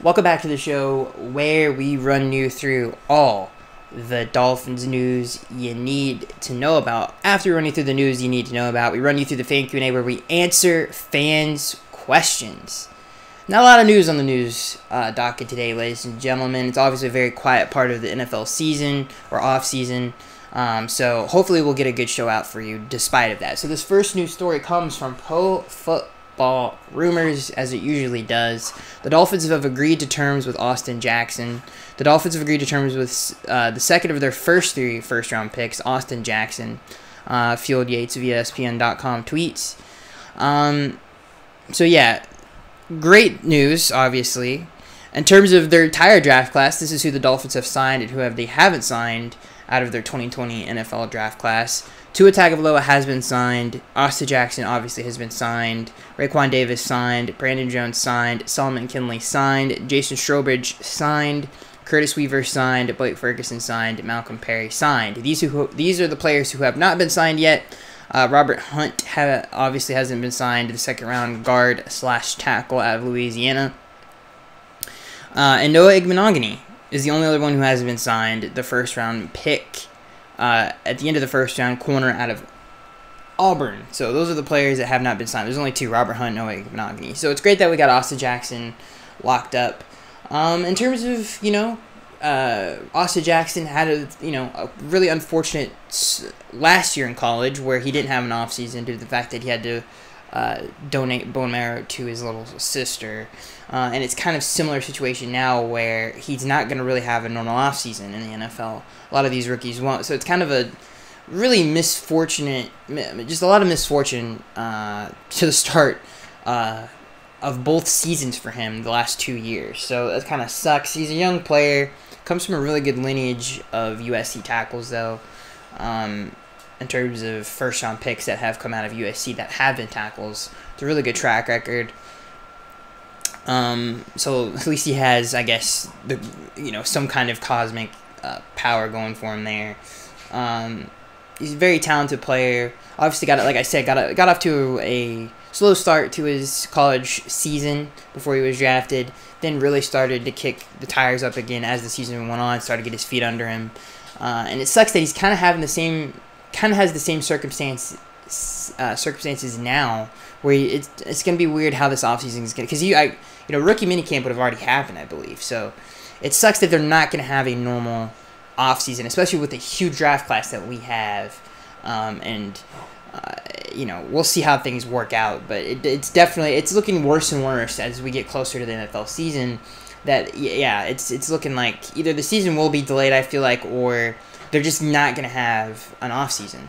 Welcome back to the show where we run you through all the Dolphins news you need to know about. After running through the news you need to know about, we run you through the fan Q&A where we answer fans' questions. Not a lot of news on the news uh, docket today, ladies and gentlemen. It's obviously a very quiet part of the NFL season or off season. Um, so hopefully we'll get a good show out for you despite of that. So this first news story comes from Pro Football ball rumors, as it usually does. The Dolphins have agreed to terms with Austin Jackson. The Dolphins have agreed to terms with uh, the second of their first three first round picks, Austin Jackson. Uh, Field Yates of ESPN.com tweets. Um, so, yeah, great news, obviously. In terms of their entire draft class, this is who the Dolphins have signed and who have they haven't signed out of their 2020 NFL draft class. Tua Tagovailoa has been signed. Austin Jackson obviously has been signed. Raekwon Davis signed. Brandon Jones signed. Solomon Kindley signed. Jason Strowbridge signed. Curtis Weaver signed. Blake Ferguson signed. Malcolm Perry signed. These who these are the players who have not been signed yet. Uh, Robert Hunt have, obviously hasn't been signed. The second round guard slash tackle out of Louisiana. Uh, and Noah Igbinoghene is the only other one who hasn't been signed. The first round pick uh, at the end of the first round, corner out of Auburn. So those are the players that have not been signed. There's only two: Robert Hunt, Noah Igbinoghene. So it's great that we got Austin Jackson locked up. Um, in terms of you know, uh, Austin Jackson had a you know a really unfortunate last year in college where he didn't have an offseason due to the fact that he had to uh, donate bone marrow to his little sister. Uh, and it's kind of similar situation now where he's not going to really have a normal off season in the NFL. A lot of these rookies won't. So it's kind of a really misfortunate, just a lot of misfortune uh, to the start uh, of both seasons for him the last two years. So that kind of sucks. He's a young player, comes from a really good lineage of USC tackles, though. Um, in terms of first round picks that have come out of USC that have been tackles. It's a really good track record. Um, so at least he has, I guess, the you know some kind of cosmic uh, power going for him there. Um, he's a very talented player. Obviously, got like I said, got a, got off to a slow start to his college season before he was drafted. Then really started to kick the tires up again as the season went on. Started to get his feet under him, uh, and it sucks that he's kind of having the same kind of has the same circumstance uh, circumstances now where it's it's gonna be weird how this offseason is gonna because you I you know rookie minicamp would have already happened I believe. So it sucks that they're not gonna have a normal offseason especially with the huge draft class that we have. Um, and uh, you know we'll see how things work out but it, it's definitely it's looking worse and worse as we get closer to the NFL season. That yeah it's it's looking like either the season will be delayed I feel like or they're just not gonna have an off season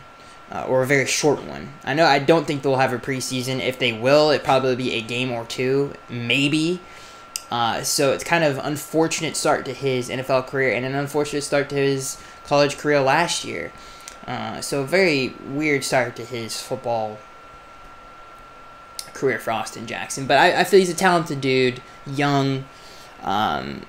uh, or a very short one. I know I don't think they'll have a preseason. If they will, it probably be a game or two, maybe. Uh, so it's kind of unfortunate start to his NFL career and an unfortunate start to his college career last year. Uh, so a very weird start to his football career for Austin Jackson. But I, I feel he's a talented dude, young. Um,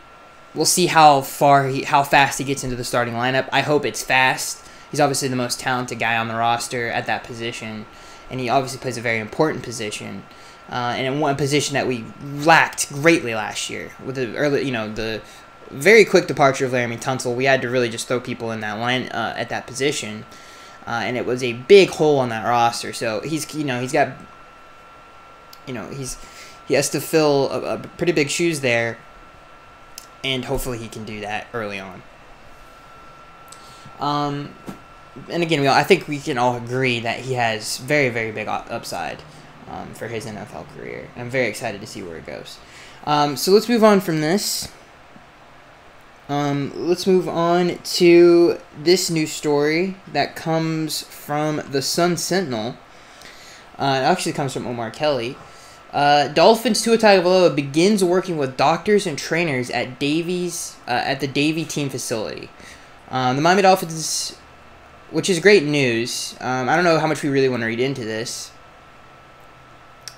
we'll see how far he, how fast he gets into the starting lineup. I hope it's fast he's obviously the most talented guy on the roster at that position, and he obviously plays a very important position. Uh, and in one position that we lacked greatly last year with the early, you know, the very quick departure of Laremy Tunsil, we had to really just throw people in that line uh, at that position, uh, and it was a big hole on that roster. So he's, you know, he's got, you know, he's he has to fill a, a pretty big shoes there, and hopefully he can do that early on. Um, and again, we all, I think we can all agree that he has very, very big upside um, for his NFL career. I'm very excited to see where it goes. Um, so let's move on from this. Um, let's move on to this new story that comes from the Sun Sentinel. Uh, it actually comes from Omar Kelly. Uh, Dolphins Tua Tagovailoa begins working with doctors and trainers at Davies uh, at the Davie team facility. Um, the Miami Dolphins which is great news. Um, I don't know how much we really want to read into this.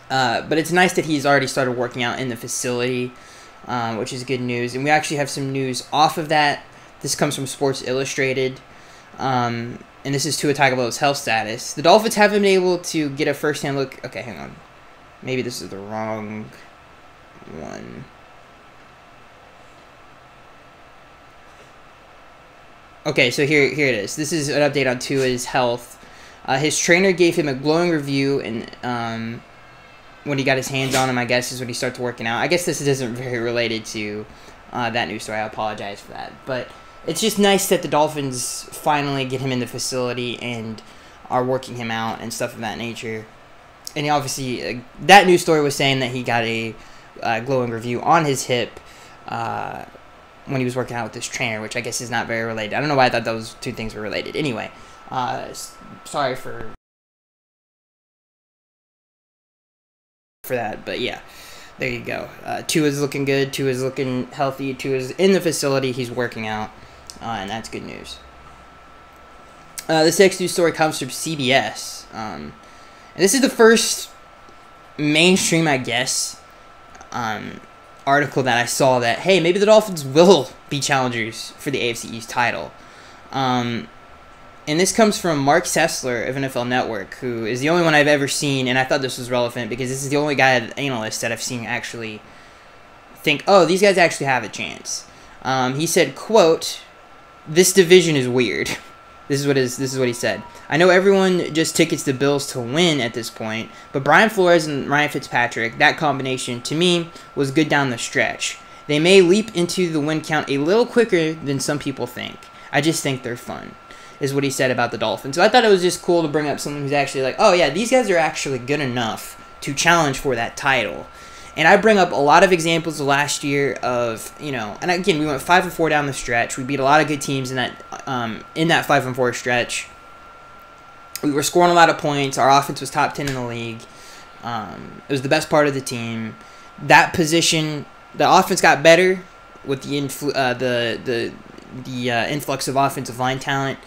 Uh, but it's nice that he's already started working out in the facility, um, which is good news. And we actually have some news off of that. This comes from Sports Illustrated. Um, and this is Tua Tagovailoa's health status. The Dolphins haven't been able to get a first-hand look. Okay, hang on. Maybe this is the wrong one. Okay, so here, here it is. This is an update on Tua's health. Uh, his trainer gave him a glowing review, and um, when he got his hands on him, I guess, is when he starts working out. I guess this isn't very related to uh, that news story. I apologize for that. But it's just nice that the Dolphins finally get him in the facility and are working him out and stuff of that nature. And obviously, uh, that news story was saying that he got a uh, glowing review on his hip uh, when he was working out with this trainer, which I guess is not very related. I don't know why I thought those two things were related. Anyway, uh, sorry for for that, but yeah, there you go. Uh, two is looking good. Tua is looking healthy. Tua is in the facility. He's working out, uh, and that's good news. Uh, this next news story comes from CBS. Um, this is the first mainstream, I guess, um, article that I saw that hey, maybe the Dolphins will be challengers for the AFC East title. Um, and this comes from Marc Sessler of NFL Network, who is the only one I've ever seen, and I thought this was relevant because this is the only guy analyst that I've seen actually think, oh, these guys actually have a chance. Um, he said, "quote This division is weird." This is what is this is what he said. I know everyone just tickets the Bills to win at this point, but Brian Flores and Ryan Fitzpatrick, that combination to me was good down the stretch. They may leap into the win count a little quicker than some people think. I just think they're fun. Is what he said about the Dolphins. So I thought it was just cool to bring up someone who's actually like, oh yeah, these guys are actually good enough to challenge for that title. And I bring up a lot of examples last year of you know, and again we went five and four down the stretch. We beat a lot of good teams in that um, in that five and four stretch. We were scoring a lot of points. Our offense was top ten in the league. Um, it was the best part of the team. That position, the offense got better with the influ- uh, the the the uh, influx of offensive line talent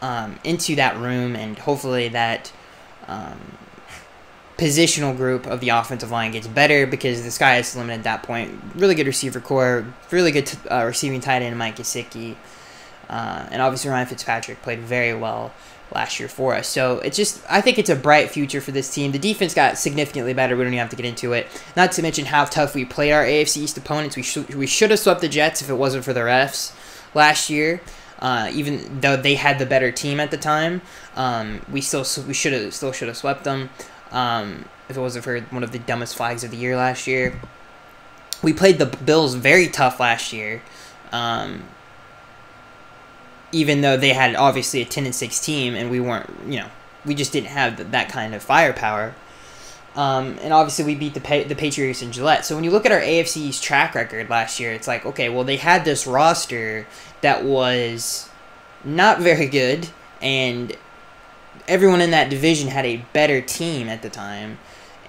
um, into that room, and hopefully that um, positional group of the offensive line gets better because the sky is the limit at that point. Really good receiver core, really good t- uh, receiving tight end Mike Gesicki, uh, and obviously Ryan Fitzpatrick played very well last year for us. So it's just I think it's a bright future for this team. The defense got significantly better. We don't even have to get into it. Not to mention how tough we played our AFC East opponents. We should we should have swept the Jets if it wasn't for the refs last year. Uh, even though they had the better team at the time, um, we still we should have still should have swept them. Um, if it wasn't for one of the dumbest flags of the year last year, we played the Bills very tough last year. Um, even though they had obviously a 10 and 6 team and we weren't, you know, we just didn't have that kind of firepower. Um, and obviously we beat the pa- the Patriots in Gillette. So when you look at our AFC's track record last year, it's like okay, well they had this roster that was not very good, and everyone in that division had a better team at the time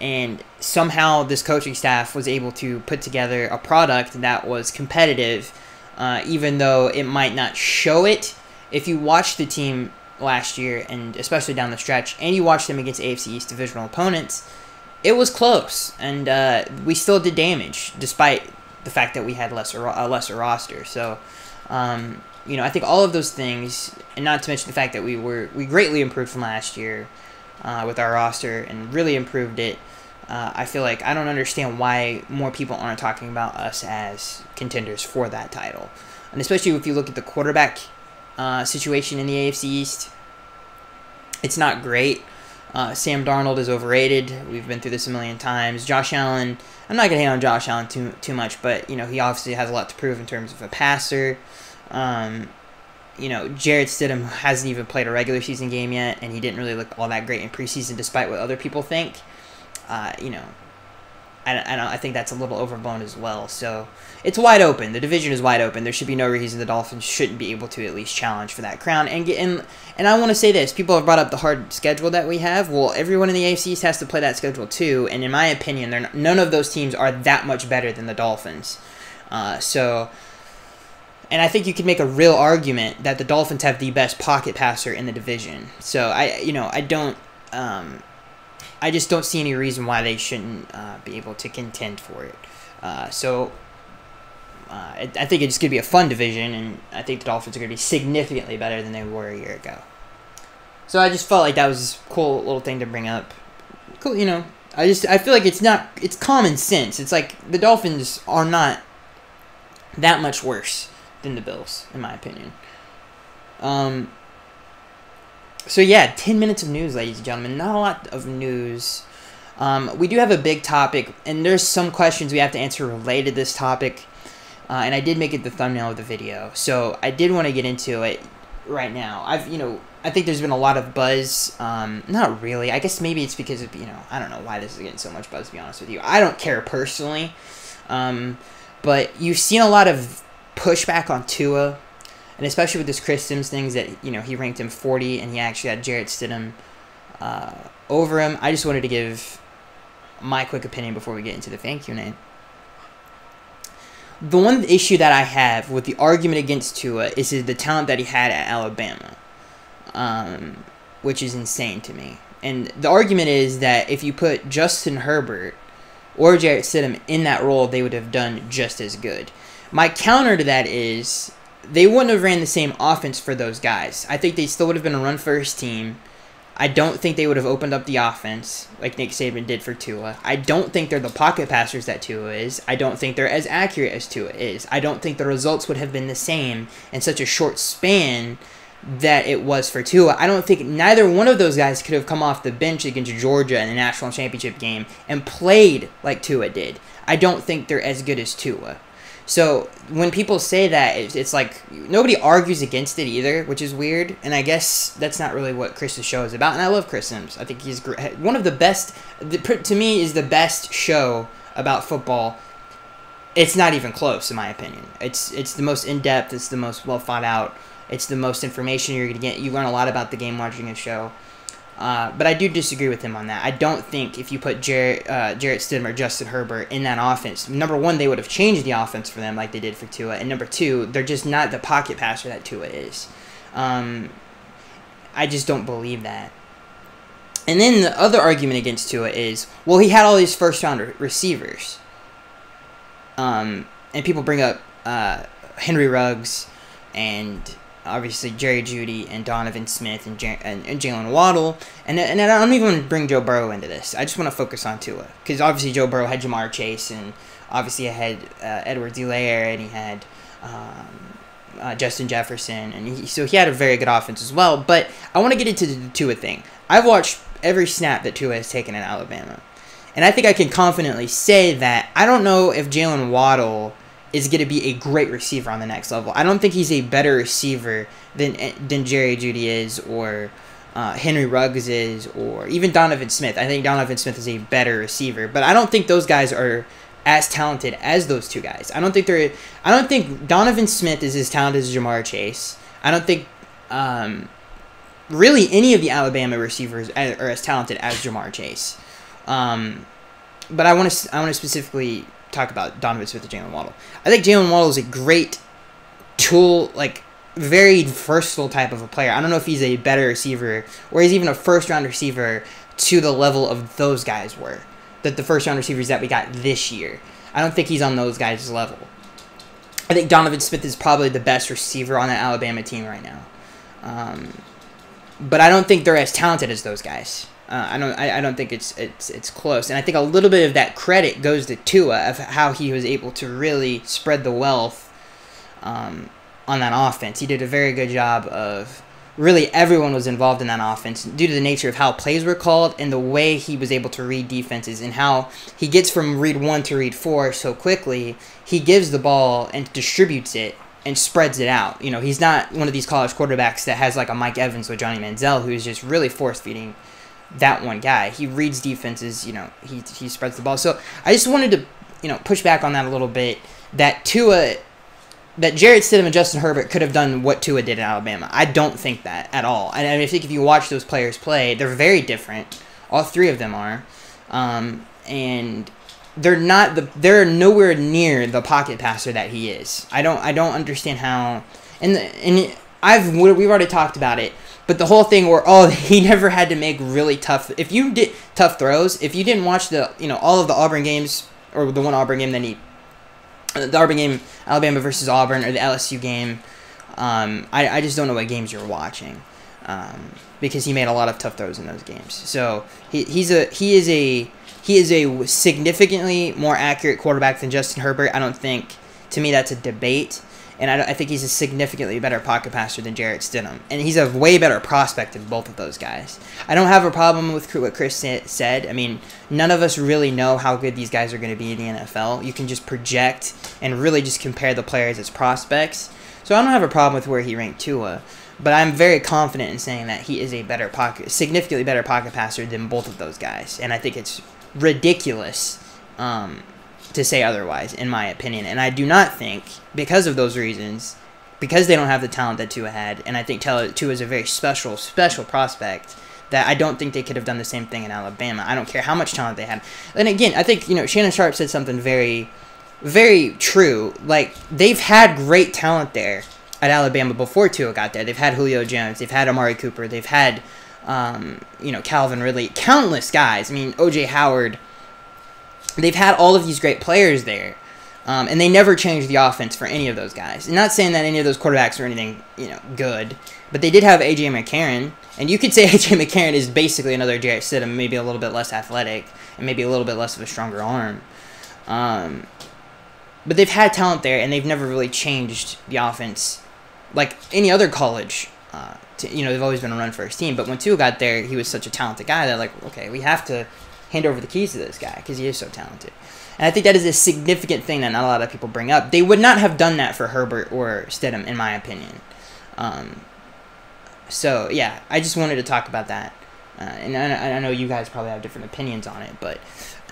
and somehow this coaching staff was able to put together a product that was competitive uh, even though it might not show it. If you watch the team last year and especially down the stretch and you watch them against afc east divisional opponents it was close and uh, we still did damage despite the fact that we had lesser a lesser roster. So um, you know, I think all of those things, and not to mention the fact that we were we greatly improved from last year uh, with our roster and really improved it. Uh, I feel like I don't understand why more people aren't talking about us as contenders for that title, and especially if you look at the quarterback uh, situation in the AFC East, it's not great. Uh, Sam Darnold is overrated. We've been through this a million times. Josh Allen, I'm not gonna hate on Josh Allen too too much, but you know he obviously has a lot to prove in terms of a passer. Um, you know, Jarrett Stidham hasn't even played a regular season game yet, and he didn't really look all that great in preseason, despite what other people think. Uh, you know, I, I, I think that's a little overblown as well. So it's wide open. The division is wide open. There should be no reason the Dolphins shouldn't be able to at least challenge for that crown. And get and and I want to say this: people have brought up the hard schedule that we have. Well, everyone in the AFC has to play that schedule too. And in my opinion, they're not, none of those teams are that much better than the Dolphins. Uh, so and I think you could make a real argument that the Dolphins have the best pocket passer in the division. So I, you know, I don't, um, I just don't see any reason why they shouldn't uh, be able to contend for it. Uh, so uh, I, I think it's going to be a fun division, and I think the Dolphins are going to be significantly better than they were a year ago. So I just felt like that was a cool little thing to bring up. Cool, you know. I just I feel like it's not it's common sense. It's like the Dolphins are not that much worse than the Bills, in my opinion. Um, so yeah, ten minutes of news, ladies and gentlemen. Not a lot of news. Um, we do have a big topic, and there's some questions we have to answer related to this topic. Uh, and I did make it the thumbnail of the video, so I did want to get into it right now. I've, you know, I think there's been a lot of buzz. Um, not really. I guess maybe it's because of, you know, I don't know why this is getting so much buzz, to be honest with you. I don't care personally. Um, but you've seen a lot of pushback on Tua, and especially with this Chris Sims things that, you know, he ranked him 40 and he actually had Jarrett Stidham uh, over him. I just wanted to give my quick opinion before we get into the you name. The one issue that I have with the argument against Tua is the talent that he had at Alabama, um, which is insane to me. And the argument is that if you put Justin Herbert or Jarrett Stidham in that role, they would have done just as good. My counter to that is they wouldn't have ran the same offense for those guys. I think they still would have been a run first team I don't think they would have opened up the offense like Nick Saban did for Tua. I don't think they're the pocket passers that Tua is. I don't think they're as accurate as Tua is. I don't think the results would have been the same in such a short span that it was for Tua. I don't think neither one of those guys could have come off the bench against Georgia in the national championship game and played like Tua did. I don't think they're as good as Tua. So when people say that, it's, it's, like nobody argues against it either, which is weird. And I guess that's not really what Chris's show is about. And I love Chris Sims. I think he's great. one of the best. The, to me, is the best show about football. It's not even close, in my opinion. It's it's the most in depth. It's the most well thought out. It's the most information you're gonna get. You learn a lot about the game watching a show. Uh, but I do disagree with him on that. I don't think if you put Jarrett, uh, Jarrett Stidham or Justin Herbert in that offense, number one, they would have changed the offense for them like they did for Tua, and number two, they're just not the pocket passer that Tua is. Um, I just don't believe that. And then the other argument against Tua is, well, he had all these first round receivers. Um, and people bring up uh, Henry Ruggs and obviously Jerry Jeudy and Donovan Smith and, J- and, and Jaylen Waddle. And, and I don't even bring Joe Burrow into this. I just want to focus on Tua. Because obviously Joe Burrow had Ja'Marr Chase, and obviously I had uh, Edwards-Helaire, and he had um, uh, Justin Jefferson. And he, so he had a very good offense as well. But I want to get into the Tua thing. I've watched every snap that Tua has taken in Alabama. And I think I can confidently say that I don't know if Jaylen Waddle is going to be a great receiver on the next level. I don't think he's a better receiver than than Jerry Jeudy is or uh, Henry Ruggs is or even Donovan Smith. I think Donovan Smith is a better receiver, but I don't think those guys are as talented as those two guys. I don't think they're. I don't think Donovan Smith is as talented as Ja'Marr Chase. I don't think. Um, really, any of the Alabama receivers are as talented as Ja'Marr Chase. Um, but I want to I want to specifically talk about Donovan Smith and Jaylen Waddle. I think Jaylen Waddle is a great tool, like very versatile type of a player. I don't know if he's a better receiver or he's even a first round receiver to the level of those guys were. That the first round receivers that we got this year. I don't think he's on those guys' level. I think Donovan Smith is probably the best receiver on that Alabama team right now. Um, but I don't think they're as talented as those guys. Uh, I don't. I, I don't think it's it's it's close, and I think a little bit of that credit goes to Tua of how he was able to really spread the wealth um, on that offense. He did a very good job of really everyone was involved in that offense due to the nature of how plays were called and the way he was able to read defenses and how he gets from read one to read four so quickly. He gives the ball and distributes it and spreads it out. You know, he's not one of these college quarterbacks that has like a Mike Evans with Johnny Manziel who's just really force feeding that one guy. He reads defenses, you know, he, he spreads the ball. So I just wanted to, you know, push back on that a little bit. That Tua, that Jarrett Stidham and Justin Herbert could have done what Tua did in Alabama. I don't think that at all. And I, mean, I think if you watch those players play, they're very different. All three of them are. Um, and they're not the they're nowhere near the pocket passer that he is. I don't I don't understand how and the, and I've we've already talked about it. But the whole thing where oh he never had to make really tough if you did tough throws if you didn't watch the you know all of the Auburn games or the one Auburn game that he the Auburn game Alabama versus Auburn or the LSU game um, I, I just don't know what games you're watching um, because he made a lot of tough throws in those games. So he, he's a he is a he is a significantly more accurate quarterback than Justin Herbert I don't think to me that's a debate and I, I, think he's a significantly better pocket passer than Jarrett Stidham, and he's a way better prospect than both of those guys. I don't have a problem with what Chris said. I mean, none of us really know how good these guys are going to be in the NFL. You can just project and really just compare the players as prospects. So I don't have a problem with where he ranked Tua, but I'm very confident in saying that he is a better pocket, significantly better pocket passer than both of those guys, and I think it's ridiculous. Um, to say otherwise, in my opinion. And I do not think, because of those reasons, because they don't have the talent that Tua had, and I think Tua is a very special, special prospect, that I don't think they could have done the same thing in Alabama. I don't care how much talent they had. And again, I think, you know, Shannon Sharpe said something very, very true. Like, they've had great talent there at Alabama before Tua got there. They've had Julio Jones, they've had Amari Cooper, they've had, um, you know, Calvin Ridley, countless guys. I mean, OJ Howard they've had all of these great players there. Um, and they never changed the offense for any of those guys. And not saying that any of those quarterbacks are anything, you know, good, but they did have AJ McCarron, and you could say AJ McCarron is basically another Jarrett Stidham, maybe a little bit less athletic and maybe a little bit less of a stronger arm. Um, but they've had talent there, and they've never really changed the offense like any other college. Uh, to, you know, they've always been a run first team, but when Tua got there, he was such a talented guy that like, okay, we have to hand over the keys to this guy because he is so talented. And I think that is a significant thing that not a lot of people bring up. They would not have done that for Herbert or Stidham, in my opinion. Um, so yeah, I just wanted to talk about that. Uh, and I, I, know you guys probably have different opinions on it, but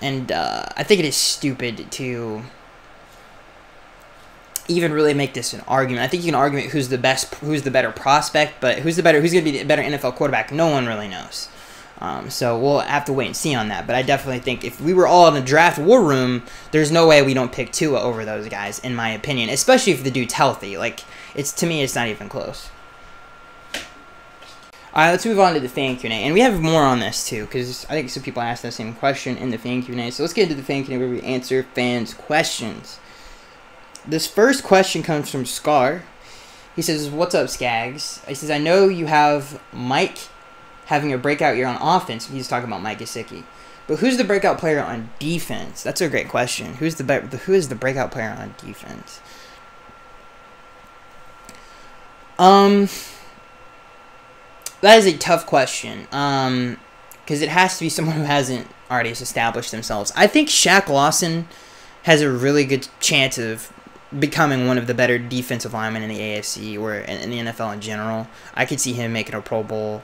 and uh, I think it is stupid to even really make this an argument. I think you can argue who's the best, who's the better prospect, but who's the better, who's going to be the better NFL quarterback? No one really knows. Um, so we'll have to wait and see on that. But I definitely think if we were all in a draft war room, there's no way we don't pick Tua over those guys, in my opinion. Especially if the dude's healthy. Like it's to me, it's not even close. All right, let's move on to the fan Q&A, and we have more on this too, because I think some people asked the same question in the fan Q&A. So let's get into the fan Q&A where we answer fans' questions. This first question comes from Scar. He says, "What's up, Skaggs?" He says, "I know you have Mike having a breakout year on offense. He's talking about Mike Gesicki. But who's the breakout player on defense? That's a great question. Who's the who is the breakout player on defense? Um, that is a tough question. Um, because it has to be someone who hasn't already established themselves. I think Shaq Lawson has a really good chance of becoming one of the better defensive linemen in the AFC or in, the NFL in general. I could see him making a Pro Bowl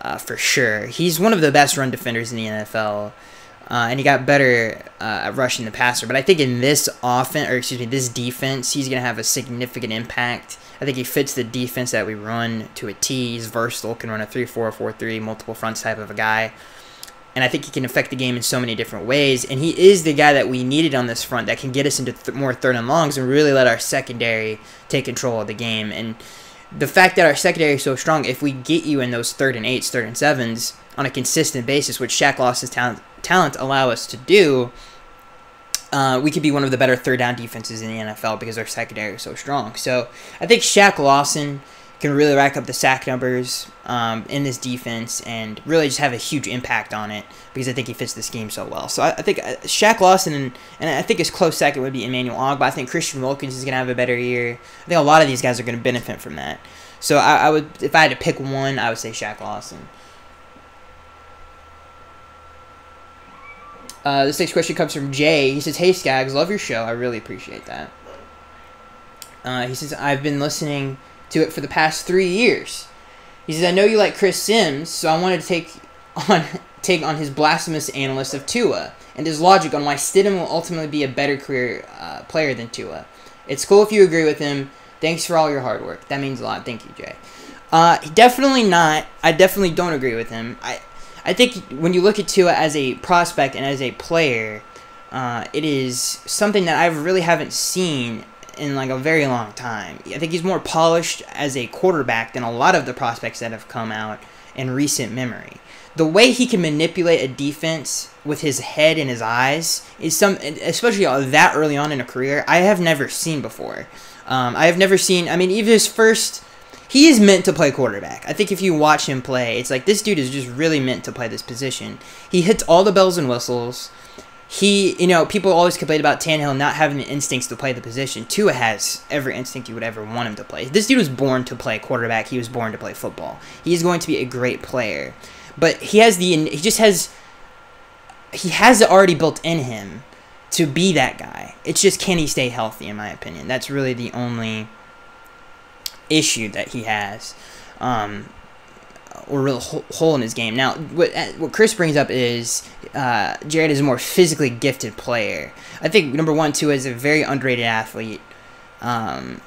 uh, for sure. He's one of the best run defenders in the NFL. Uh, and he got better uh, at rushing the passer. But I think in this offense, or excuse me, this defense, he's going to have a significant impact. I think he fits the defense that we run to a T. He's versatile, can run a 3 4 4 3, multiple fronts type of a guy. And I think he can affect the game in so many different ways. And he is the guy that we needed on this front that can get us into th- more third and longs and really let our secondary take control of the game. And the fact that our secondary is so strong, if we get you in those third and eights, third and sevens on a consistent basis, which Shaq Lawson's talent, talent allow us to do, uh, we could be one of the better third down defenses in the NFL because our secondary is so strong. So I think Shaq Lawson can really rack up the sack numbers um, in this defense and really just have a huge impact on it because I think he fits the scheme so well. So I, I think uh, Shaq Lawson and, and I think his close second would be Emmanuel Ogbah, but I think Christian Wilkins is going to have a better year. I think a lot of these guys are going to benefit from that. So I, I would, if I had to pick one, I would say Shaq Lawson. Uh, this next question comes from Jay. He says, "Hey Skaggs, love your show. I really appreciate that." Uh, he says, "I've been listening." To it for the past three years. He says, I know you like Chris Sims, so I wanted to take on take on his blasphemous analyst of Tua and his logic on why Stidham will ultimately be a better career uh, player than Tua. It's cool if you agree with him. Thanks for all your hard work. That means a lot. Thank you, Jay. Uh, definitely not. I definitely don't agree with him. I, I think when you look at Tua as a prospect and as a player, uh, it is something that I really haven't seen in like a very long time. I think he's more polished as a quarterback than a lot of the prospects that have come out in recent memory. The way he can manipulate a defense with his head and his eyes is some, especially that early on in a career, I have never seen before. Um, I have never seen. I mean, even his first, he is meant to play quarterback. I think if you watch him play, it's like this dude is just really meant to play this position. He hits all the bells and whistles he, you know, people always complain about Tannehill not having the instincts to play the position. Tua has every instinct you would ever want him to play. This dude was born to play quarterback. He was born to play football. He's going to be a great player, but he has the he just has he has it already built in him to be that guy. It's just can he stay healthy? In my opinion, that's really the only issue that he has. Um, or real hole in his game. Now, what uh, what Chris brings up is uh, Jarrett is a more physically gifted player. I think number one, Tua is a very underrated athlete. Um,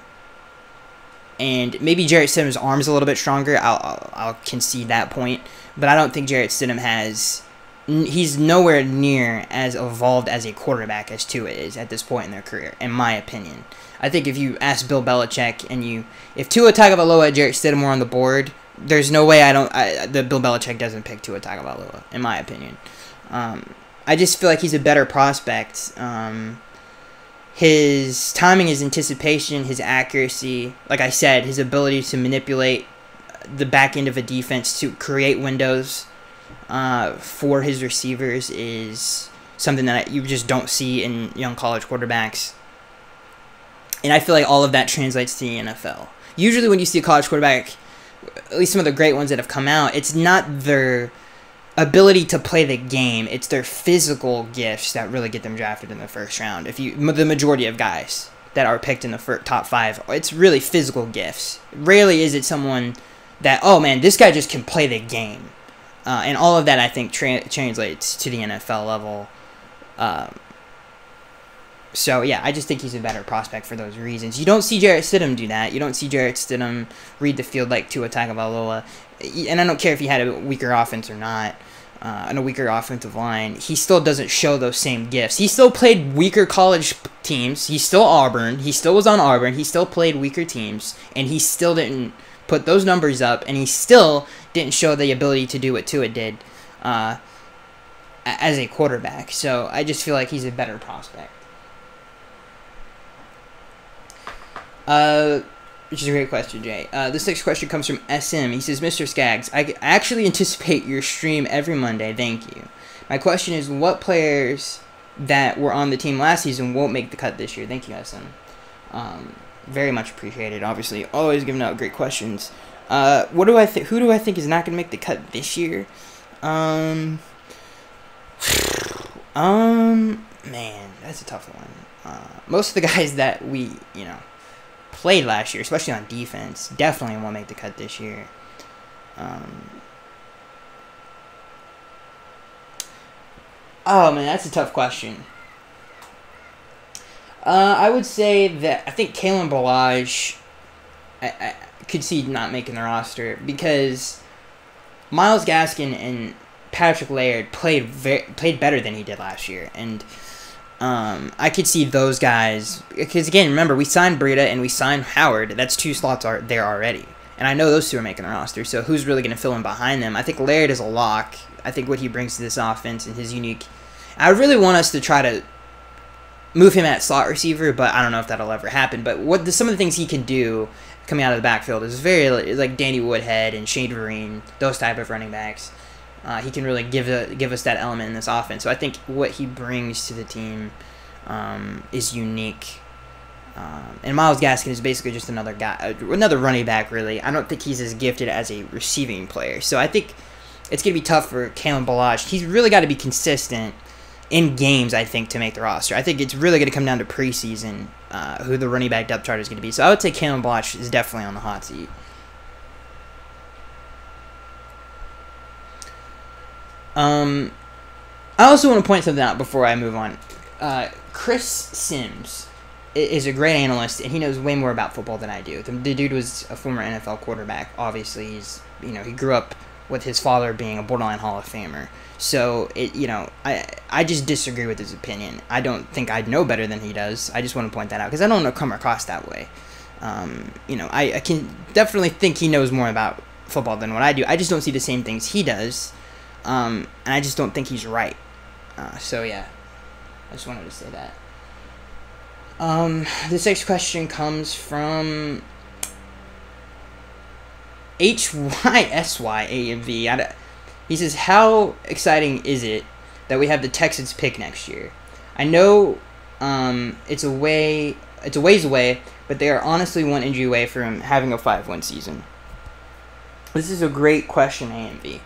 and maybe Jarrett Stidham's arm's a little bit stronger. I'll, I'll, I'll concede that point, but I don't think Jarrett Stidham has. He's nowhere near as evolved as a quarterback as Tua is at this point in their career, in my opinion. I think if you ask Bill Belichick and you, if Tua Tagovailoa, Jarrett Stidham were on the board, there's no way I don't I, the Bill Belichick doesn't pick Tua Tagovailoa in my opinion. Um, I just feel like he's a better prospect. Um, his timing, his anticipation, his accuracy, like I said, his ability to manipulate the back end of a defense to create windows uh, for his receivers is something that you just don't see in young college quarterbacks. And I feel like all of that translates to the NFL. Usually, when you see a college quarterback at least some of the great ones that have come out, it's not their ability to play the game; it's their physical gifts that really get them drafted in the first round. If you the majority of guys that are picked in the top five, it's really physical gifts. Rarely is it someone that oh man, this guy just can play the game, uh, and all of that I think tra- translates to the NFL level. Um, so yeah, I just think he's a better prospect for those reasons. You don't see Jarrett Stidham do that. You don't see Jarrett Stidham read the field like Tua Tagovailoa. And I don't care if he had a weaker offense or not, uh, and a weaker offensive line. He still doesn't show those same gifts. He still played weaker college teams. He's still Auburn. He still was on Auburn. He still played weaker teams, and he still didn't put those numbers up. And he still didn't show the ability to do what Tua did uh, as a quarterback. So I just feel like he's a better prospect. Uh, which is a great question, Jay. Uh, this next question comes from SM. He says, Mr. Skaggs, I actually anticipate your stream every Monday. Thank you. My question is, what players that were on the team last season won't make the cut this year? Thank you, SM. Um, very much appreciated. Obviously, always giving out great questions. Uh, what do I think? Who do I think is not going to make the cut this year? Um, um, man, that's a tough one. Uh, most of the guys that we, you know, played last year, especially on defense, definitely won't make the cut this year. Um, oh man, that's a tough question. Uh, I would say that I think Kalen Ballage, I, I could see not making the roster because Myles Gaskin and Patrick Laird played very, played better than he did last year, and um, I could see those guys because again, remember we signed Breida and we signed Howard. That's two slots are there already, and I know those two are making the roster. So who's really going to fill in behind them? I think Laird is a lock. I think what he brings to this offense and his unique. I really want us to try to move him at slot receiver, but I don't know if that'll ever happen. But what the, some of the things he can do coming out of the backfield is very like Danny Woodhead and Shane Vereen, those type of running backs. Uh, he can really give a, give us that element in this offense. So I think what he brings to the team um, is unique. Um, and Myles Gaskin is basically just another guy, uh, another running back. Really, I don't think he's as gifted as a receiving player. So I think it's gonna be tough for Kalen Ballage. He's really got to be consistent in games. I think to make the roster. I think it's really gonna come down to preseason uh, who the running back depth chart is gonna be. So I would say Kalen Ballage is definitely on the hot seat. Um, I also want to point something out before I move on. Uh, Chris Sims is a great analyst, and he knows way more about football than I do. The, the, dude was a former NFL quarterback. Obviously, he's you know he grew up with his father being a borderline Hall of Famer. So it you know I I just disagree with his opinion. I don't think I'd know better than he does. I just want to point that out because I don't want to come across that way. Um, you know I, I can definitely think he knows more about football than what I do. I just don't see the same things he does um, and I just don't think he's right. Uh, so yeah, I just wanted to say that. Um, this next question comes from H Y S Y A M V. He says, "How exciting is it that we have the Texans pick next year. I know um, it's a way, it's a ways away, but they are honestly one injury away from having a five win season. This is a great question, AMV.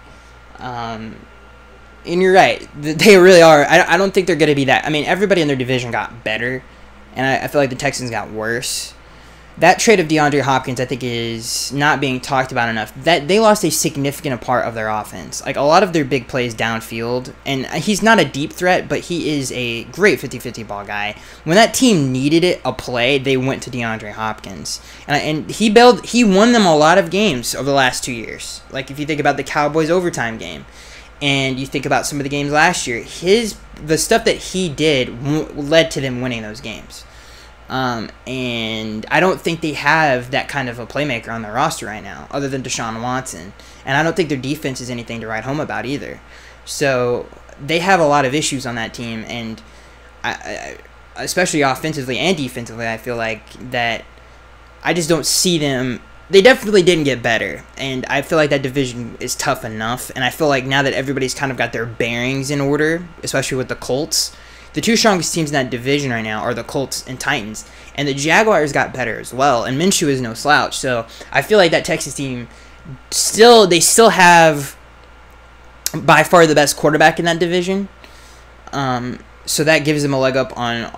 Um, and you're right. They really are. I, I don't think they're going to be that. I mean, everybody in their division got better, and I, I feel like the Texans got worse that trade of DeAndre Hopkins, I think, is not being talked about enough. That they lost a significant part of their offense. Like a lot of their big plays downfield, and he's not a deep threat, but he is a great 50-50 ball guy. When that team needed it, a play, they went to DeAndre Hopkins, and and he built, he won them a lot of games over the last two years. Like if you think about the Cowboys overtime game, and you think about some of the games last year, his the stuff that he did led to them winning those games. Um, and I don't think they have that kind of a playmaker on their roster right now, other than Deshaun Watson. And I don't think their defense is anything to write home about either. So they have a lot of issues on that team, and I, I, especially offensively and defensively, I feel like that I just don't see them. They definitely didn't get better, and I feel like that division is tough enough. And I feel like now that everybody's kind of got their bearings in order, especially with the Colts, the two strongest teams in that division right now are the Colts and Titans, and the Jaguars got better as well. And Minshew is no slouch, so I feel like that Texas team still they still have by far the best quarterback in that division. Um, so that gives them a leg up on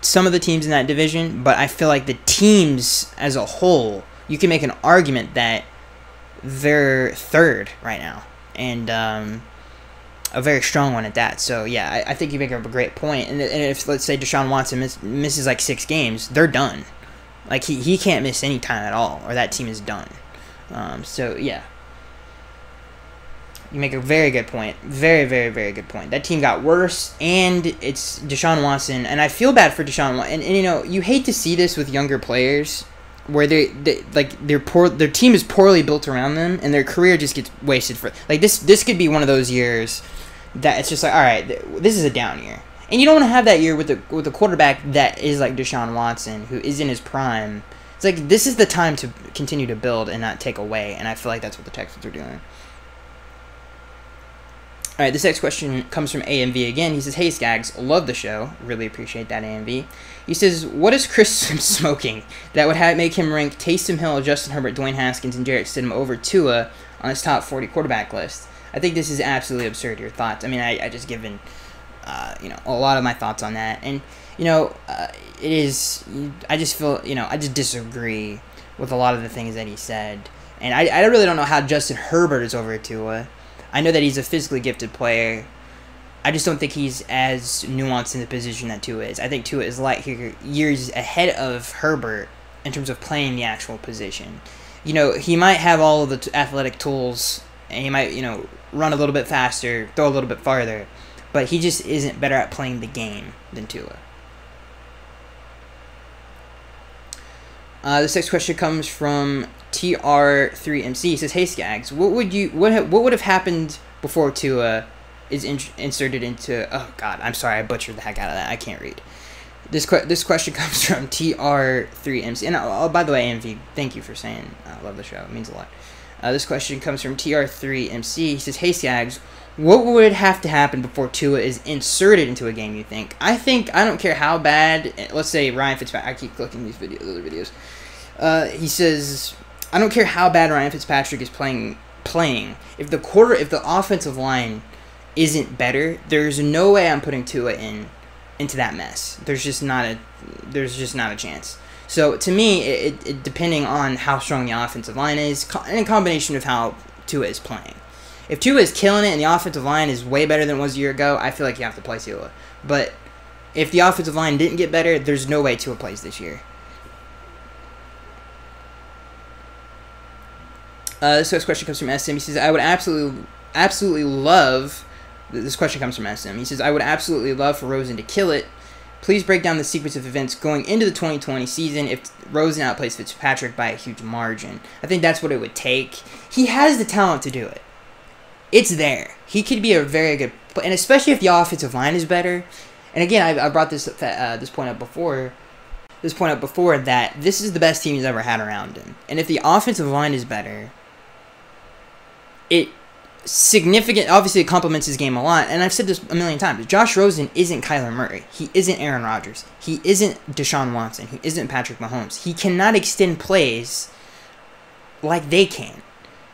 some of the teams in that division. But I feel like the teams as a whole, you can make an argument that they're third right now, and um, a very strong one at that. So yeah, I, I think you make up a great point. And, and if let's say Deshaun Watson miss, misses like six games, they're done. Like he, he can't miss any time at all, or that team is done. Um, so yeah, you make a very good point. Very very very good point. That team got worse, and it's Deshaun Watson, and I feel bad for Deshaun. And, and you know you hate to see this with younger players where they, they like their poor their team is poorly built around them and their career just gets wasted for like this this could be one of those years that it's just like, all right, this is a down year, and you don't want to have that year with the with a quarterback that is like Deshaun Watson, who is in his prime. It's like this is the time to continue to build and not take away, and I feel like that's what the Texans are doing. All right, this next question comes from AMV again. He says, "Hey Skaggs, love the show. Really appreciate that, AMV." He says, "What is Chris smoking that would have, make him rank Taysom Hill, Justin Herbert, Dwayne Haskins, and Jarrett Stidham over Tua on his top 40 quarterback list?" I think this is absolutely absurd. Your thoughts? I mean, I, I just given, uh, you know, a lot of my thoughts on that, and you know, uh, it is. I just feel, you know, I just disagree with a lot of the things that he said, and I, I really don't know how Justin Herbert is over Tua. I know that he's a physically gifted player. I just don't think he's as nuanced in the position that Tua is. I think Tua is light years ahead of Herbert in terms of playing the actual position. You know, he might have all of the athletic tools, and he might, you know, run a little bit faster, throw a little bit farther, but he just isn't better at playing the game than Tua. Uh, this next question comes from TR3MC. He says, "Hey Skaggs, what would you what ha- what would have happened before Tua is in- inserted into? Oh God, I'm sorry, I butchered the heck out of that. I can't read." This que- this question comes from TR3MC. And oh, by the way, MV, thank you for saying I love the show. It means a lot. Uh, this question comes from TR3MC. He says, Hey, Skaggs, what would have to happen before Tua is inserted into a game, you think? I think, I don't care how bad, let's say Ryan Fitzpatrick, I keep clicking these videos, other videos. Uh, he says, I don't care how bad Ryan Fitzpatrick is playing, playing. If the quarter, if the offensive line isn't better, there's no way I'm putting Tua in, into that mess. There's just not a, there's just not a chance. So to me, it, it, depending on how strong the offensive line is, and a combination of how Tua is playing. If Tua is killing it and the offensive line is way better than it was a year ago, I feel like you have to play Tua. But if the offensive line didn't get better, there's no way Tua plays this year. Uh, this next question comes from SM. He says, "I would absolutely, absolutely love." This question comes from SM. He says, "I would absolutely love for Rosen to kill it." Please break down the sequence of events going into the 2020 season if Rosen outplays Fitzpatrick by a huge margin. I think that's what it would take. He has the talent to do it. It's there. He could be a very good, and especially if the offensive line is better. And again, I, I brought this uh, this point up before. This point up before that this is the best team he's ever had around him. And if the offensive line is better, it significant. Obviously, it complements his game a lot, and I've said this a million times. Josh Rosen isn't Kyler Murray. He isn't Aaron Rodgers. He isn't Deshaun Watson. He isn't Patrick Mahomes. He cannot extend plays like they can.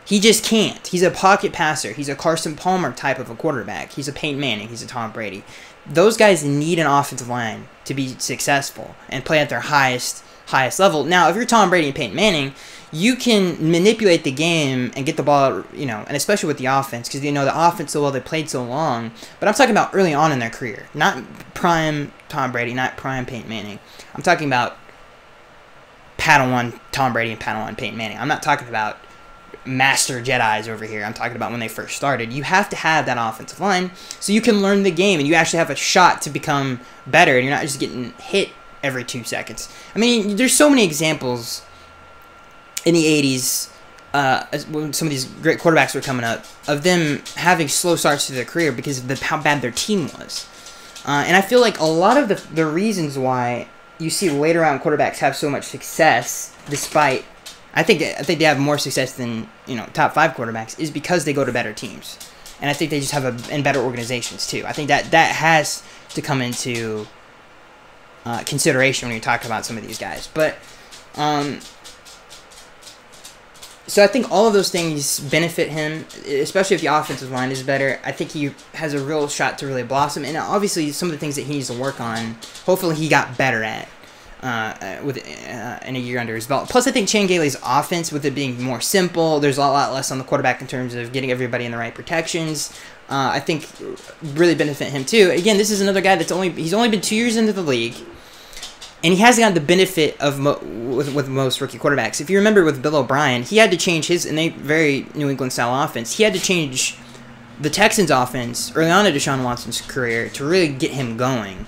He just can't. He's a pocket passer. He's a Carson Palmer type of a quarterback. He's a Peyton Manning. He's a Tom Brady. Those guys need an offensive line to be successful and play at their highest highest level. Now, if you're Tom Brady and Peyton Manning, you can manipulate the game and get the ball, you know, and especially with the offense, because you know the offense so well they played so long. But I'm talking about early on in their career, not prime Tom Brady, not prime Peyton Manning. I'm talking about Padawan Tom Brady and Padawan Peyton Manning. I'm not talking about master Jedi's over here. I'm talking about when they first started. You have to have that offensive line so you can learn the game and you actually have a shot to become better and you're not just getting hit every two seconds. I mean, there's so many examples in the 80s uh, when some of these great quarterbacks were coming up of them having slow starts to their career because of the, how bad their team was. Uh, and I feel like a lot of the, the reasons why you see later round quarterbacks have so much success despite I think I think they have more success than you know top five quarterbacks is because they go to better teams, and I think they just have a and better organizations too. I think that that has to come into uh, consideration when you talk about some of these guys. But um, so I think all of those things benefit him, especially if the offensive line is better. I think he has a real shot to really blossom, and obviously some of the things that he needs to work on. Hopefully, he got better at uh, with uh, in a year under his belt. Plus, I think Chan Gailey's offense, with it being more simple, there's a lot less on the quarterback in terms of getting everybody in the right protections. Uh, I think really benefit him too. Again, this is another guy that's only he's only been two years into the league, and he hasn't got the benefit of mo- with with most rookie quarterbacks. If you remember with Bill O'Brien, he had to change his in a very New England style offense. He had to change the Texans' offense early on in Deshaun Watson's career to really get him going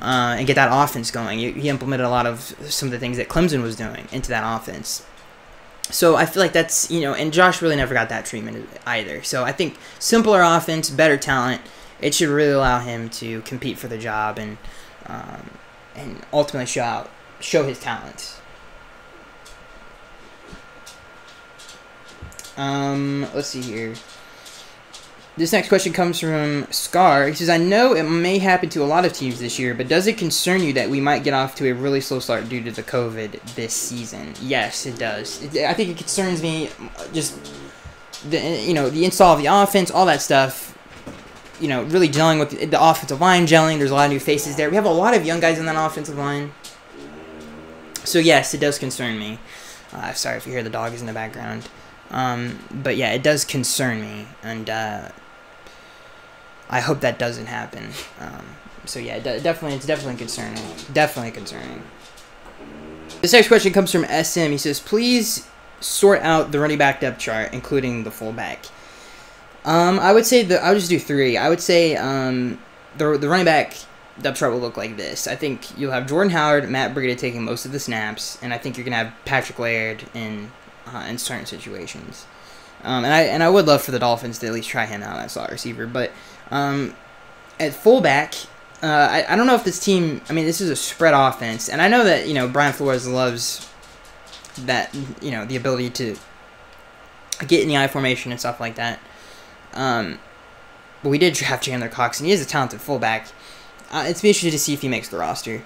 uh, and get that offense going. He, he implemented a lot of some of the things that Clemson was doing into that offense. So I feel like that's you know, and Josh really never got that treatment either. So I think simpler offense, better talent, it should really allow him to compete for the job and um, and ultimately show out, show his talents. Um, let's see here. This next question comes from Scar. He says, I know it may happen to a lot of teams this year, but does it concern you that we might get off to a really slow start due to the COVID this season? Yes, it does. I think it concerns me just the you know the install of the offense, all that stuff. You know, really gelling with the offensive line gelling. There's a lot of new faces there. We have a lot of young guys in that offensive line. So yes, it does concern me. Uh, I'm sorry if you hear the dogs in the background. Um, but yeah, it does concern me, and uh, I hope that doesn't happen. Um, so yeah, definitely, it's definitely concerning. Definitely concerning. This next question comes from SM. He says, "Please sort out the running back depth chart, including the fullback." Um, I would say that I would just do three. I would say um, the the running back depth chart will look like this. I think you'll have Jordan Howard, Matt Breida taking most of the snaps, and I think you're gonna have Patrick Laird in uh, in certain situations. Um, and I and I would love for the Dolphins to at least try him out as slot receiver, but um, at fullback, uh, I, I don't know if this team. I mean, this is a spread offense, and I know that you know Brian Flores loves that you know the ability to get in the I formation and stuff like that. Um, but we did draft Chandler Cox, and he is a talented fullback. Uh, it's be interesting to see if he makes the roster,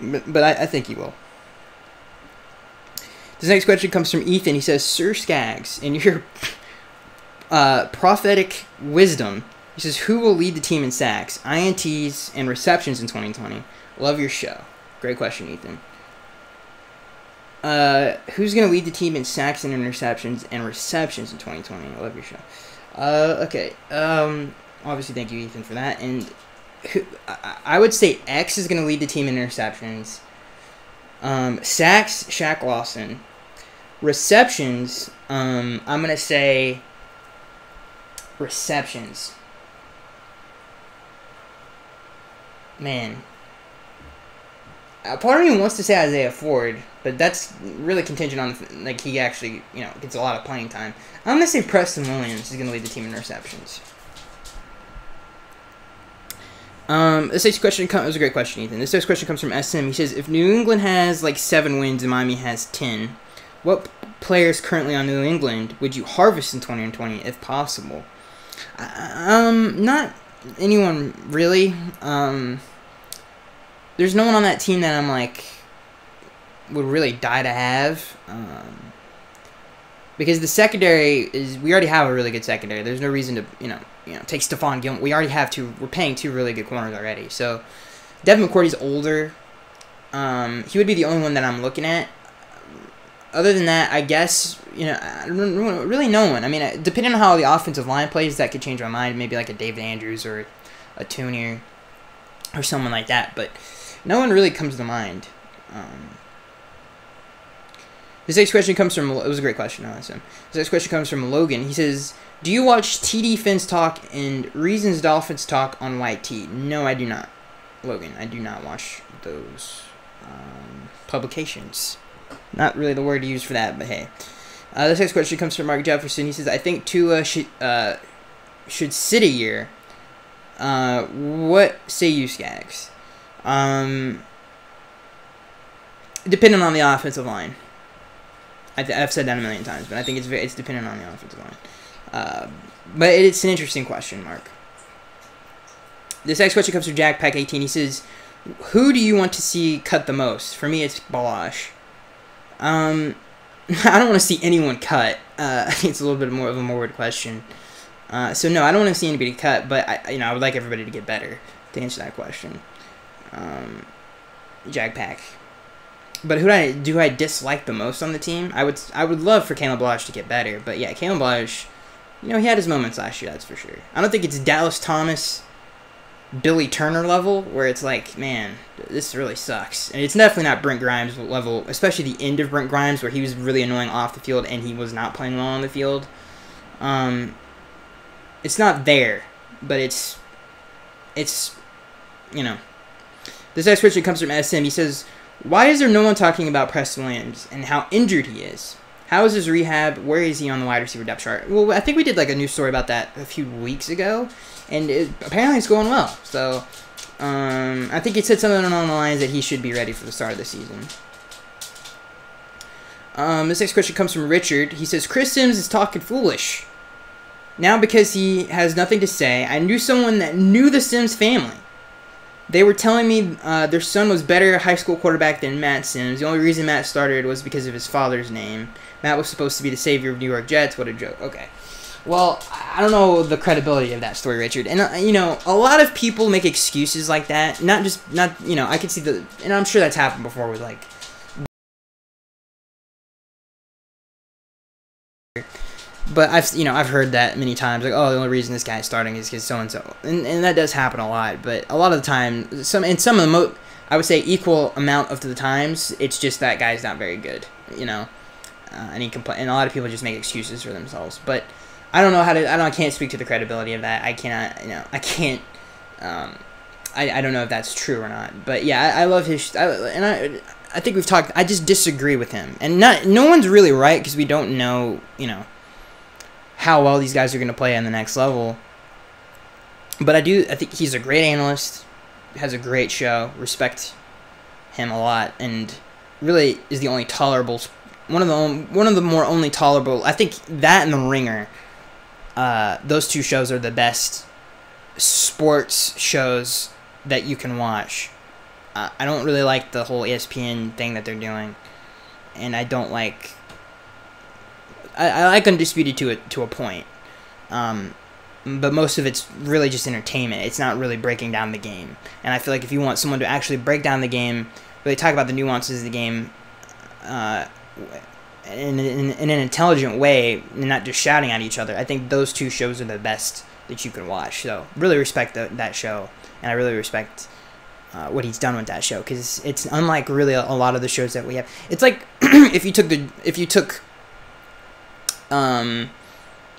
but, but I, I think he will. This next question comes from Ethan. He says, Sir Skaggs, in your uh, prophetic wisdom, he says, Who will lead the team in sacks, INTs, and receptions in 2020? Love your show. Great question, Ethan. Uh, who's going to lead the team in sacks and interceptions and receptions in 2020? I love your show. Uh, okay. Um, obviously, thank you, Ethan, for that. And who, I, I would say X is going to lead the team in interceptions. Um, sacks, Shaq Lawson. Receptions, um, I'm going to say receptions. man, a part of me wants to say Isaiah Ford, but that's really contingent on like he actually you know gets a lot of playing time. I'm gonna say Preston Williams is gonna lead the team in receptions. Um, this next question comes. was a great question, Ethan. This next question comes from SM. He says, "If New England has like seven wins and Miami has ten, what players currently on New England would you harvest in 2020 if possible? Um, not anyone really. Um, there's no one on that team that I'm like would really die to have. Um, because the secondary is we already have a really good secondary. There's no reason to you know you know take Stephon Gilmore. We already have two. We're paying two really good corners already. So Devin McCourty's older. Um, he would be the only one that I'm looking at. Other than that, I guess you know really no one. I mean, depending on how the offensive line plays, that could change my mind. Maybe like a David Andrews or a Thuney or someone like that. But no one really comes to mind. Um, this next question comes from. It was a great question. I This next question comes from Logan. He says, "Do you watch TD Fins talk and Reasons Dolphins talk on YT?" No, I do not. Logan, I do not watch those um, publications. Not really the word to use for that, but hey. Uh, this next question comes from Mark Jefferson. He says, "I think Tua should uh, should sit a year." Uh, what say you, Skaggs? Um, depending on the offensive line. I have said that a million times, but I think it's it's dependent on the offensive line. Uh, but it's an interesting question, Mark. This next question comes from Jack Pack 18. He says, "Who do you want to see cut the most?" For me, it's Ballage. Um, I don't want to see anyone cut. Uh, it's a little bit more of a morbid question. Uh, so no, I don't want to see anybody cut, but I, you know, I would like everybody to get better. To answer that question, um, Jack Pack. But who do I do I dislike the most on the team? I would I would love for Kalen Ballage to get better, but yeah, Kalen Ballage, you know, he had his moments last year, that's for sure. I don't think it's Dallas Thomas, Billy Turner level where it's like, man, this really sucks. And it's definitely not Brent Grimes level, especially the end of Brent Grimes where he was really annoying off the field and he was not playing well on the field. Um, it's not there, but it's it's you know. This next question comes from SM. He says why is there no one talking about Preston Williams and how injured he is? How is his rehab? Where is he on the wide receiver depth chart? Well, I think we did like a news story about that a few weeks ago, and it, apparently it's going well. So um, I think he said something along the lines that he should be ready for the start of the season. Um, this next question comes from Richard. He says Chris Simms is talking foolish. Now because he has nothing to say, I knew someone that knew the Simms family. They were telling me uh, their son was better high school quarterback than Matt Simms. The only reason Matt started was because of his father's name. Matt was supposed to be the savior of New York Jets. What a joke. Okay. Well, I don't know the credibility of that story, Richard. And uh, you know, a lot of people make excuses like that. Not just not you know, I could see the and I'm sure that's happened before with like but I've you know I've heard that many times like oh the only reason this guy's starting is because so and so and and that does happen a lot but a lot of the time some in some of the mo I would say equal amount of the times it's just that guy's not very good you know? Uh, and he compl- and a lot of people just make excuses for themselves but I don't know how to I don't I can't speak to the credibility of that. I cannot you know I can't um, I, I don't know if that's true or not but yeah I, I love his I, and I I think we've talked I just disagree with him. And not no one's really right because we don't know you know how well these guys are going to play on the next level. But I do I think he's a great analyst, has a great show, respect him a lot, and really is the only tolerable one of the one of the more only tolerable. I think that and the Ringer, uh, those two shows are the best sports shows that you can watch. Uh, I don't really like the whole ESPN thing that they're doing, and I don't like I, I like Undisputed to a to a point, um, but most of it's really just entertainment. It's not really breaking down the game. And I feel like if you want someone to actually break down the game, really talk about the nuances of the game, uh, in, in, in an intelligent way, and not just shouting at each other, I think those two shows are the best that you can watch. So really respect the, that show, and I really respect. Uh, what he's done with that show because it's unlike really a, a, lot of the shows that we have. It's like if you took the if you took um,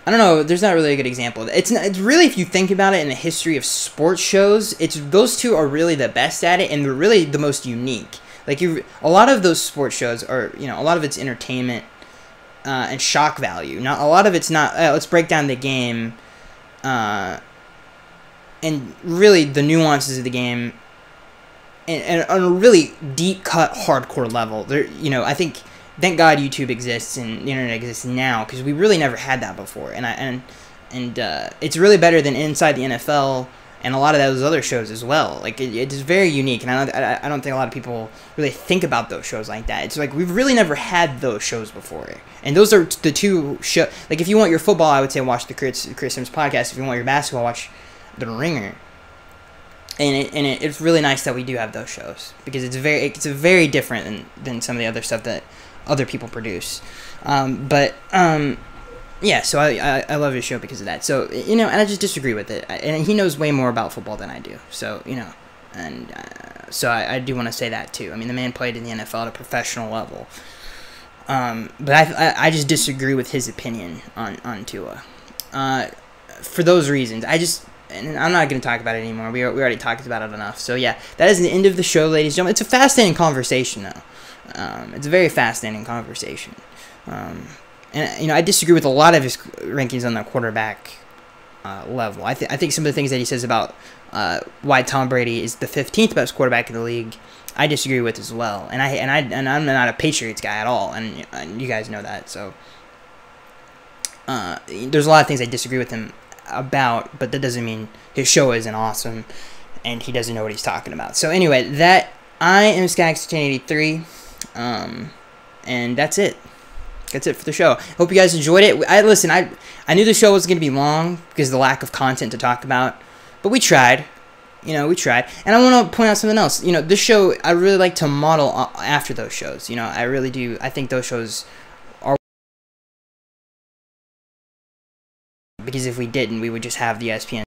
I don't know. There's not really a good example. It's not, it's really if you think about it in the history of sports shows, it's those two are really the best at it and they're really the most unique. Like you, a lot of those sports shows are you know a lot of it's entertainment uh, and shock value. Not a lot of it's not. Uh, let's break down the game, uh, and really the nuances of the game, and, and on a really deep cut hardcore level. There, you know, I think thank God YouTube exists and the internet exists now because we really never had that before. And I and and uh, it's really better than Inside the NFL and a lot of those other shows as well. Like it, it's very unique, and I don't, I, I don't think a lot of people really think about those shows like that. It's like we've really never had those shows before, and those are the two show. Like if you want your football, I would say watch the Chris, Chris Simms podcast. If you want your basketball, watch the Ringer. And it, and it, it's really nice that we do have those shows because it's very it's very different than, than some of the other stuff that other people produce. Um, but um, yeah, so I, I, I love his show because of that. So you know, and I just disagree with it. And he knows way more about football than I do. So you know, and uh, so I, I do want to say that too. I mean, the man played in the NFL at a professional level. Um, but I, I, I just disagree with his opinion on on Tua. Uh, for those reasons, I just and I'm not going to talk about it anymore. We, we already talked about it enough. So yeah, that is the end of the show, ladies and gentlemen. It's a fascinating conversation, though. Um, it's a very fascinating conversation. Um, and you know, I disagree with a lot of his rankings on the quarterback uh, level. I, th- I think some of the things that he says about uh, why Tom Brady is the 15th best quarterback in the league, I disagree with as well. And I and I and I'm not a Patriots guy at all, and, and you guys know that. So uh, there's a lot of things I disagree with him about, but that doesn't mean his show isn't awesome, and he doesn't know what he's talking about. So anyway, that I am Skaggs1383, um, and that's it that's it for the show. Hope you guys enjoyed it. I listen. I I knew the show was going to be long because the lack of content to talk about, but we tried. You know, we tried. And I want to point out something else. You know, this show I really like to model after those shows. You know, I really do. I think those shows are because if we didn't, we would just have the ESPN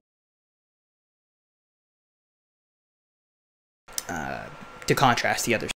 uh, to contrast the other